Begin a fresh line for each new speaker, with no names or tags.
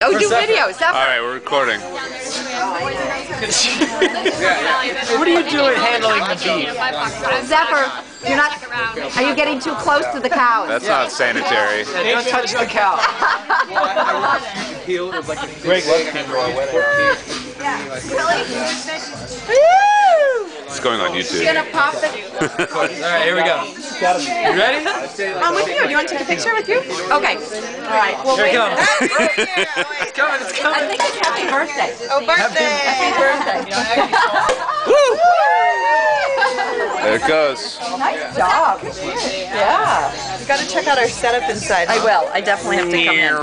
Oh, do videos.
All
Zephyr.
right, we're recording.
What are you doing handling the beef?
Zephyr, you're not. Are you getting too close to the cows?
That's not sanitary.
Don't touch the cow. Greg
It's going on YouTube.
Gonna pop it.
All right, here we go. You ready?
I'm with you. Do you want to take a picture with you? Okay. All right. Well,
Here it
wait.
comes. It's coming, it's
I think it's happy birthday.
Oh, birthday!
Happy birthday.
There it goes.
nice job. Yeah.
You got to check out our setup inside.
I will. I definitely have to come in.